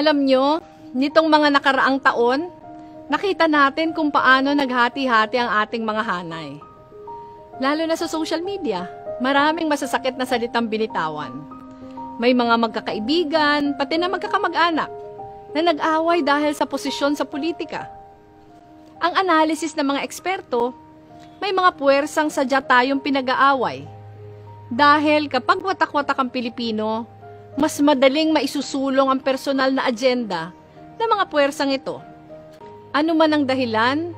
Alam nyo, nitong mga nakaraang taon, nakita natin kung paano naghati-hati ang ating mga hanay. Lalo na sa social media, maraming masasakit na salitang binitawan. May mga magkakaibigan, pati na magkakamag-anak, na nag-away dahil sa posisyon sa politika. Ang analysis ng mga eksperto, may mga puwersang sadya tayong pinag-aaway. Dahil kapag watak-watak ang Pilipino, mas madaling maisusulong ang personal na agenda ng mga puwersang ito. Ano man ang dahilan,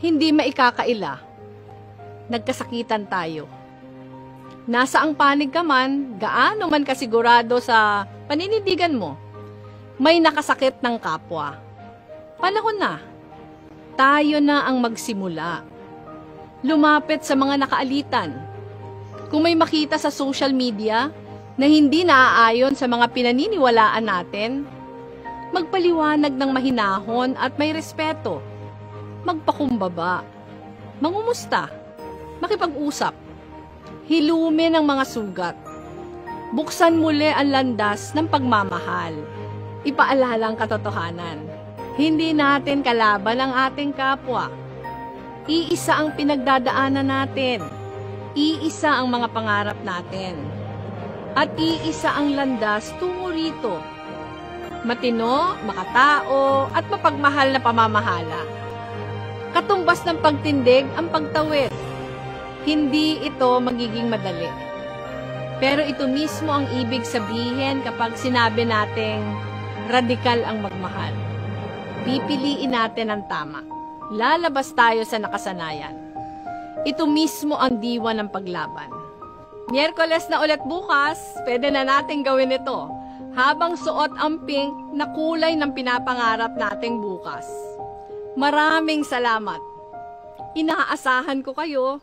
hindi maikakaila. Nagkasakitan tayo. Nasa ang panig ka man, gaano man kasigurado sa paninindigan mo, may nakasakit ng kapwa. Panahon na. Tayo na ang magsimula. Lumapit sa mga nakaalitan. Kung may makita sa social media na hindi naaayon sa mga pinaniniwalaan natin, magpaliwanag ng mahinahon at may respeto. Magpakumbaba. Mangumusta. Makipag-usap. Hilumin ang mga sugat. Buksan muli ang landas ng pagmamahal. Ipaalala ang katotohanan. Hindi natin kalaban ang ating kapwa. Iisa ang pinagdadaanan natin. Iisa ang mga pangarap natin. At iisa ang landas tungo rito. Matino, makatao, at mapagmahal na pamamahala. Katumbas ng pagtindig ang pagtawid. Hindi ito magiging madali. Pero ito mismo ang ibig sabihin kapag sinabi nating radikal ang magmahal. Pipiliin natin ang tama. Lalabas tayo sa nakasanayan. Ito mismo ang diwa ng paglaban. Miyerkules na ulit bukas, pwede na natin gawin ito habang suot ang pink na kulay ng pinapangarap nating bukas. Maraming salamat. Inaasahan ko kayo